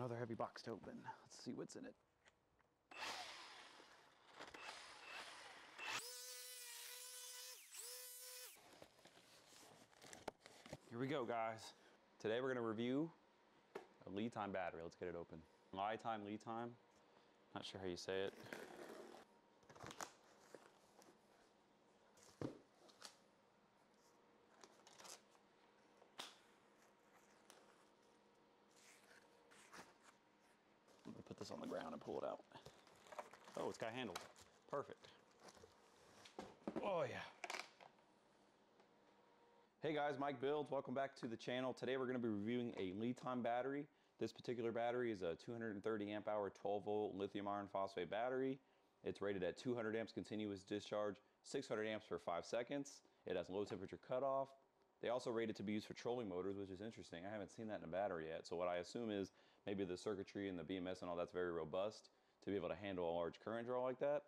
another heavy box to open. Let's see what's in it. Here we go, guys. Today we're gonna review a LiTime battery. Let's get it open. LiTime, lead time. Not sure how you say it. This on the ground and pull it out. Oh, it's got handles. Perfect. Oh yeah. Hey guys, Mike Builds. Welcome back to the channel. Today we're going to be reviewing a LiTime battery. This particular battery is a 230 amp hour 12 volt lithium iron phosphate battery. It's rated at 200 amps continuous discharge, 600 amps for 5 seconds. It has low temperature cutoff. They also rate it to be used for trolling motors, which is interesting. I haven't seen that in a battery yet. So what I assume is maybe the circuitry and the BMS and all that's very robust to be able to handle a large current draw like that.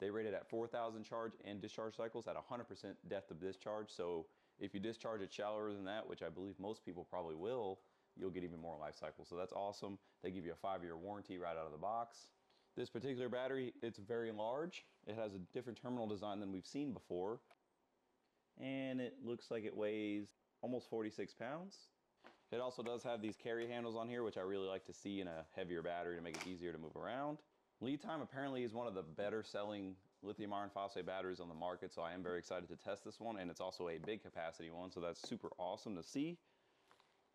They rate it at 4,000 charge and discharge cycles at 100% depth of discharge. So if you discharge it shallower than that, which I believe most people probably will, you'll get even more life cycle. So that's awesome. They give you a five year warranty right out of the box. This particular battery, it's very large. It has a different terminal design than we've seen before. And it looks like it weighs almost 46 pounds. It also does have these carry handles on here, which I really like to see in a heavier battery to make it easier to move around. LiTime apparently is one of the better selling lithium iron phosphate batteries on the market, so I am very excited to test this one, and it's also a big capacity one, so that's super awesome to see.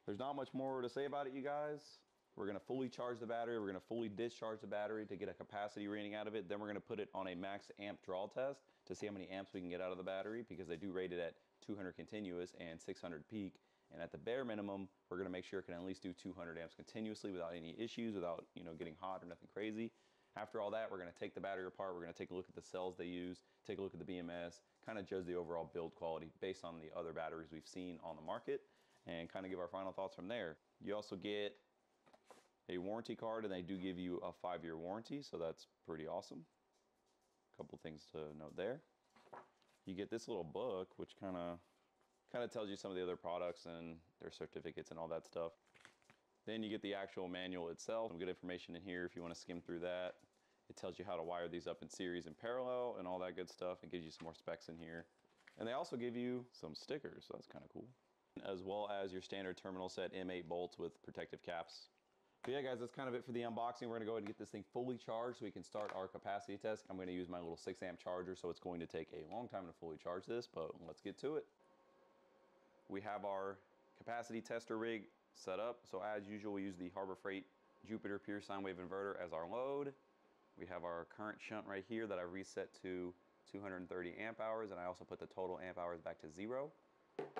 There's not much more to say about it, you guys. We're gonna fully charge the battery, we're gonna fully discharge the battery to get a capacity reading out of it, then we're gonna put it on a max amp draw test to see how many amps we can get out of the battery, because they do rate it at 200 continuous and 600 peak, and at the bare minimum, we're gonna make sure it can at least do 200 amps continuously without any issues, without you know getting hot or nothing crazy. After all that, we're gonna take the battery apart, we're gonna take a look at the cells they use, take a look at the BMS, kind of judge the overall build quality based on the other batteries we've seen on the market, and kind of give our final thoughts from there. You also get a warranty card, and they do give you a five-year warranty, so that's pretty awesome. A couple things to note there. You get this little book, which kind of kind of tells you some of the other products and their certificates and all that stuff. Then you get the actual manual itself. Some good information in here if you want to skim through that. It tells you how to wire these up in series and parallel and all that good stuff. It gives you some more specs in here. And they also give you some stickers, so that's kind of cool. As well as your standard terminal set M8 bolts with protective caps. But yeah guys, that's kind of it for the unboxing. We're gonna go ahead and get this thing fully charged so we can start our capacity test. I'm gonna use my little six amp charger, so it's going to take a long time to fully charge this, but let's get to it. We have our capacity tester rig set up. So as usual, we use the Harbor Freight Jupiter pure sine wave inverter as our load. We have our current shunt right here that I reset to 230 amp hours and I also put the total amp hours back to zero.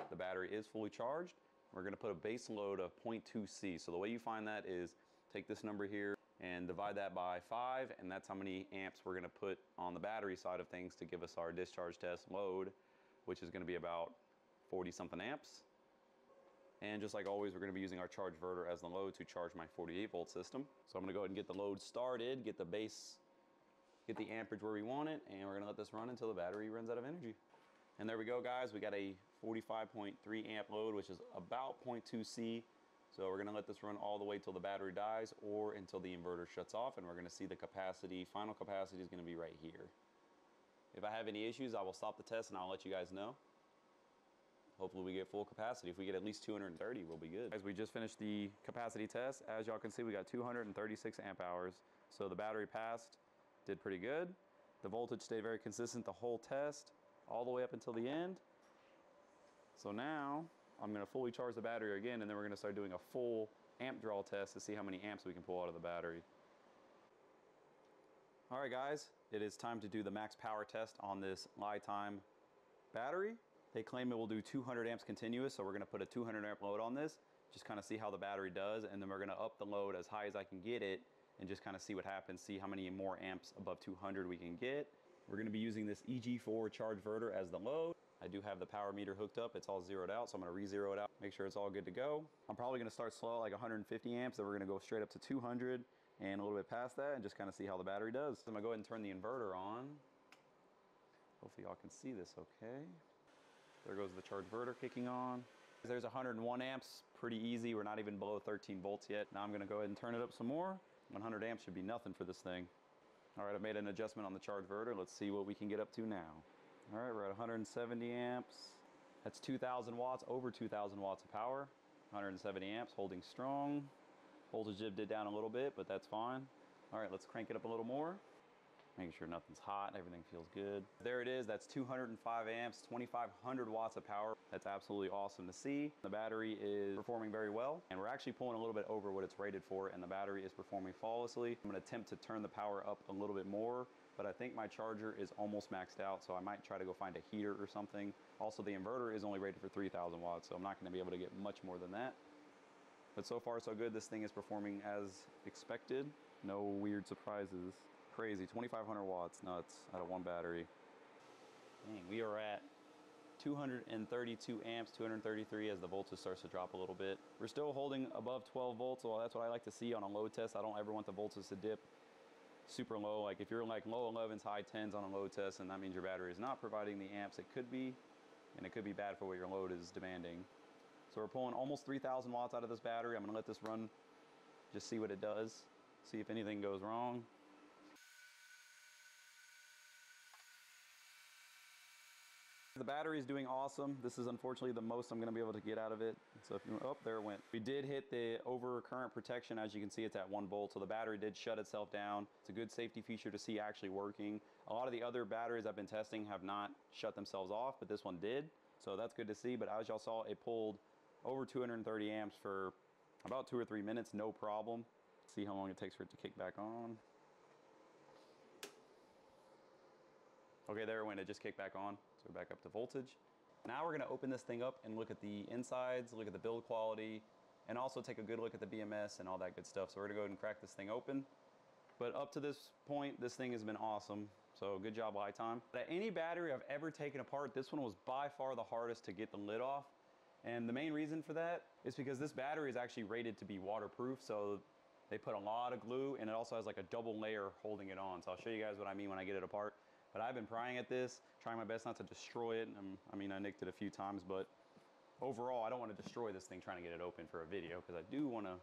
The battery is fully charged. We're gonna put a base load of 0.2C. So the way you find that is take this number here and divide that by five and that's how many amps we're gonna put on the battery side of things to give us our discharge test load, which is gonna be about 40 something amps. And just like always, we're gonna be using our Chargeverter as the load to charge my 48 volt system. So I'm gonna go ahead and get the load started, get the base, get the amperage where we want it, and we're gonna let this run until the battery runs out of energy. And there we go, guys. We got a 45.3 amp load, which is about 0.2 C. So we're gonna let this run all the way till the battery dies or until the inverter shuts off, and we're gonna see the capacity, final capacity is gonna be right here. If I have any issues, I will stop the test and I'll let you guys know. Hopefully we get full capacity. If we get at least 230, we'll be good. As we just finished the capacity test, as y'all can see, we got 236 amp hours. So the battery passed, did pretty good. The voltage stayed very consistent the whole test, all the way up until the end. So now I'm gonna fully charge the battery again and then we're gonna start doing a full amp draw test to see how many amps we can pull out of the battery. All right guys, it is time to do the max power test on this LiTime battery. They claim it will do 200 amps continuous, so we're gonna put a 200 amp load on this, just kind of see how the battery does, and then we're gonna up the load as high as I can get it, and just kind of see what happens, see how many more amps above 200 we can get. We're gonna be using this EG4 Chargeverter as the load. I do have the power meter hooked up, it's all zeroed out, so I'm gonna re-zero it out, make sure it's all good to go. I'm probably gonna start slow like 150 amps, then we're gonna go straight up to 200 and a little bit past that and just kind of see how the battery does. So I'm gonna go ahead and turn the inverter on. Hopefully y'all can see this okay. There goes the charge Chargeverter kicking on. There's 101 amps, pretty easy. We're not even below 13 volts yet. Now I'm gonna go ahead and turn it up some more. 100 amps should be nothing for this thing. All right, I've made an adjustment on the Chargeverter. Let's see what we can get up to now. All right, we're at 170 amps. That's 2,000 watts, over 2,000 watts of power. 170 amps, holding strong. Voltage dip did down a little bit, but that's fine. All right, let's crank it up a little more. Making sure nothing's hot, everything feels good. There it is, that's 205 amps, 2,500 watts of power. That's absolutely awesome to see. The battery is performing very well, and we're actually pulling a little bit over what it's rated for, and the battery is performing flawlessly. I'm gonna attempt to turn the power up a little bit more, but I think my charger is almost maxed out, so I might try to go find a heater or something. Also, the inverter is only rated for 3,000 watts, so I'm not gonna be able to get much more than that. But so far, so good. This thing is performing as expected. No weird surprises. Crazy, 2,500 watts, nuts, out of one battery. Dang, we are at 232 amps, 233 as the voltage starts to drop a little bit. We're still holding above 12 volts, so that's what I like to see on a load test. I don't ever want the voltage to dip super low. Like if you're like low 11s, high 10s on a load test, and that means your battery is not providing the amps it could be, and it could be bad for what your load is demanding. So we're pulling almost 3,000 watts out of this battery. I'm gonna let this run, just see what it does, see if anything goes wrong. The battery is doing awesome. This is unfortunately the most I'm gonna be able to get out of it. So if you, oh, there it went. We did hit the overcurrent protection. As you can see, it's at one volt. So the battery did shut itself down. It's a good safety feature to see actually working. A lot of the other batteries I've been testing have not shut themselves off, but this one did. So that's good to see. But as y'all saw, it pulled over 230 amps for about two or three minutes, no problem. See how long it takes for it to kick back on. Okay, there it went. It just kicked back on. So we're back up to voltage. Now we're gonna open this thing up and look at the insides, look at the build quality, and also take a good look at the BMS and all that good stuff. So we're gonna go ahead and crack this thing open. But up to this point, this thing has been awesome. So good job, Lifetime. But any battery I've ever taken apart, this one was by far the hardest to get the lid off. And the main reason for that is because this battery is actually rated to be waterproof. So they put a lot of glue and it also has like a double layer holding it on. So I'll show you guys what I mean when I get it apart. But I've been prying at this, trying my best not to destroy it. Um, I mean, I nicked it a few times, but overall, I don't want to destroy this thing trying to get it open for a video because I do want to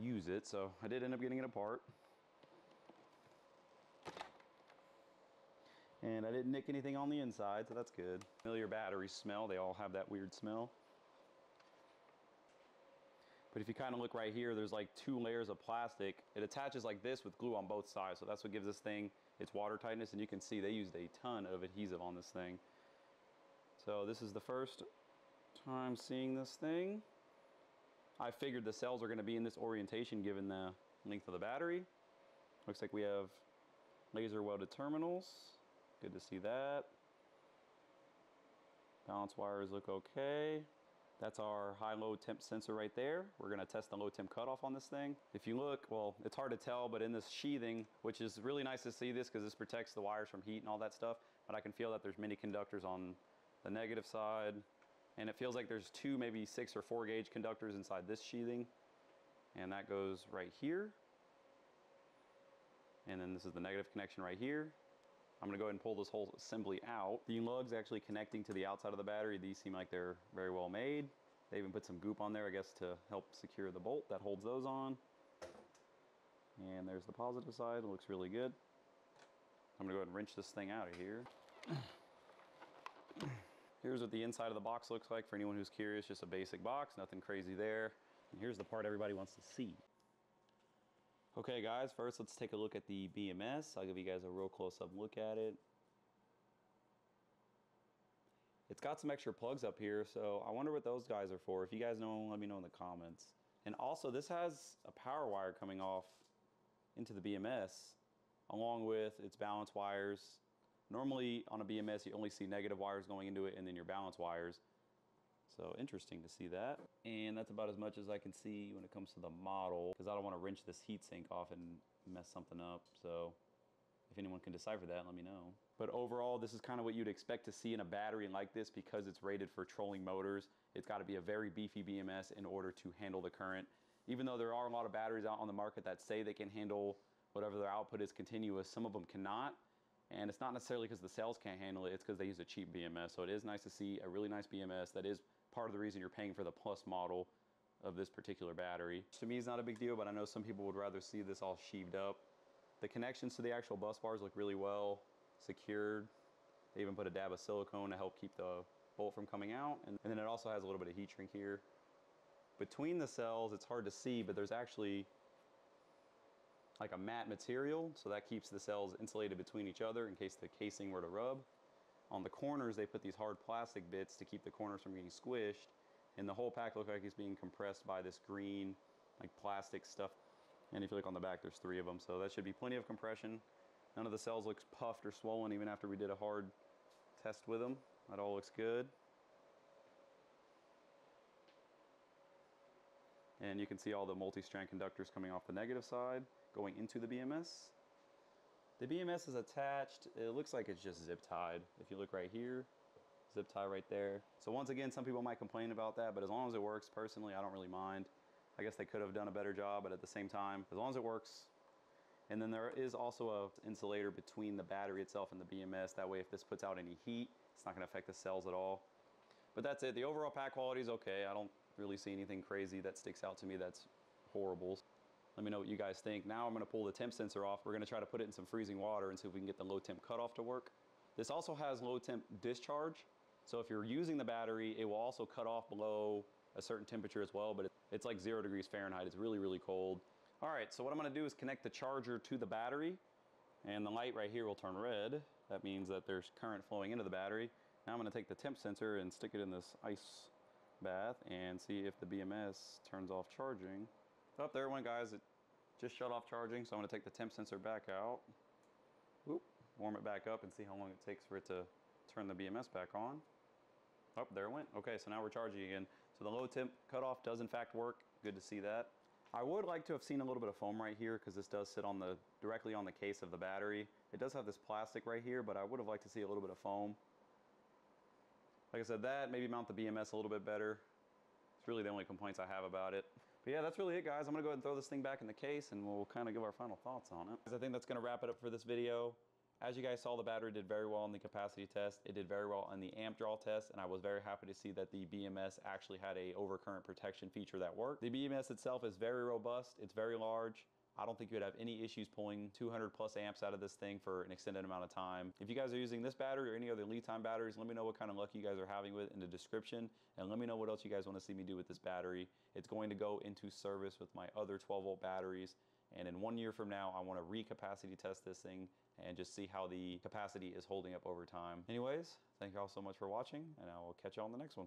use it. So I did end up getting it apart. And I didn't nick anything on the inside, so that's good. Familiar battery smell, they all have that weird smell. But if you kind of look right here, there's like two layers of plastic. It attaches like this with glue on both sides, so that's what gives this thing its water tightness, and you can see they used a ton of adhesive on this thing. So this is the first time seeing this thing. I figured the cells are gonna be in this orientation given the length of the battery. Looks like we have laser welded terminals. Good to see that. Balance wires look okay. That's our high low temp sensor right there. We're gonna test the low temp cutoff on this thing. If you look, well, it's hard to tell, but in this sheathing, which is really nice to see this because this protects the wires from heat and all that stuff, but I can feel that there's many conductors on the negative side. And it feels like there's two, maybe six or four gauge conductors inside this sheathing. And that goes right here. And then this is the negative connection right here. I'm gonna go ahead and pull this whole assembly out. The lugs actually connecting to the outside of the battery, these seem like they're very well made. They even put some goop on there, I guess, to help secure the bolt that holds those on. And there's the positive side, it looks really good. I'm gonna go ahead and wrench this thing out of here. Here's what the inside of the box looks like for anyone who's curious, just a basic box, nothing crazy there. And here's the part everybody wants to see. Okay guys, first let's take a look at the BMS. I'll give you guys a real close-up look at it. It's got some extra plugs up here, so I wonder what those guys are for. If you guys know, let me know in the comments. And also, this has a power wire coming off into the BMS, along with its balance wires. Normally, on a BMS, you only see negative wires going into it and then your balance wires. So interesting to see that. And that's about as much as I can see when it comes to the model because I don't want to wrench this heatsink off and mess something up. So if anyone can decipher that, let me know. But overall, this is kind of what you'd expect to see in a battery like this because it's rated for trolling motors. It's got to be a very beefy BMS in order to handle the current. Even though there are a lot of batteries out on the market that say they can handle whatever their output is continuous, some of them cannot. And it's not necessarily because the cells can't handle it, it's because they use a cheap BMS. So it is nice to see a really nice BMS that is part of the reason you're paying for the plus model of this particular battery. To me, it's not a big deal, but I know some people would rather see this all sheaved up. The connections to the actual bus bars look really well secured. They even put a dab of silicone to help keep the bolt from coming out. And, and then it also has a little bit of heat shrink here. Between the cells, it's hard to see, but there's actually like a matte material, so that keeps the cells insulated between each other in case the casing were to rub. On the corners, they put these hard plastic bits to keep the corners from getting squished. And the whole pack looks like it's being compressed by this green, like plastic stuff. And if you look on the back, there's three of them. So that should be plenty of compression. None of the cells looks puffed or swollen even after we did a hard test with them. That all looks good. And you can see all the multi-strand conductors coming off the negative side, going into the BMS. The BMS is attached, it looks like it's just zip tied. If you look right here, zip tie right there. So once again, some people might complain about that, but as long as it works, personally, I don't really mind. I guess they could have done a better job, but at the same time, as long as it works. And then there is also a insulator between the battery itself and the BMS. That way, if this puts out any heat, it's not gonna affect the cells at all. But that's it. The overall pack quality is okay. I don't really see anything crazy that sticks out to me that's horrible. Let me know what you guys think. Now I'm gonna pull the temp sensor off. We're gonna try to put it in some freezing water and see if we can get the low temp cutoff to work. This also has low temp discharge. So if you're using the battery, it will also cut off below a certain temperature as well, but it's like zero degrees Fahrenheit. It's really, really cold. All right, so what I'm gonna do is connect the charger to the battery and the light right here will turn red. That means that there's current flowing into the battery. Now I'm gonna take the temp sensor and stick it in this ice bath and see if the BMS turns off charging. Up there went guys, it just shut off charging. So I'm gonna take the temp sensor back out, Oop, warm it back up and see how long it takes for it to turn the BMS back on. Oh, there it went. Okay, so now we're charging again. So the low temp cutoff does in fact work. Good to see that. I would like to have seen a little bit of foam right here because this does sit on the directly on the case of the battery. It does have this plastic right here, but I would have liked to see a little bit of foam. Like I said, that, maybe mount the BMS a little bit better. It's really the only complaints I have about it. But yeah, that's really it, guys. I'm gonna go ahead and throw this thing back in the case and we'll kind of give our final thoughts on it. I think that's gonna wrap it up for this video. As you guys saw, the battery did very well in the capacity test. It did very well in the amp draw test, and I was very happy to see that the BMS actually had a overcurrent protection feature that worked. The BMS itself is very robust. It's very large. I don't think you'd have any issues pulling 200 plus amps out of this thing for an extended amount of time. If you guys are using this battery or any other LiTime batteries, let me know what kind of luck you guys are having with it in the description and let me know what else you guys want to see me do with this battery. It's going to go into service with my other 12 volt batteries and in one year from now, I want to recapacity test this thing and just see how the capacity is holding up over time. Anyways, thank you all so much for watching and I will catch you all on the next one.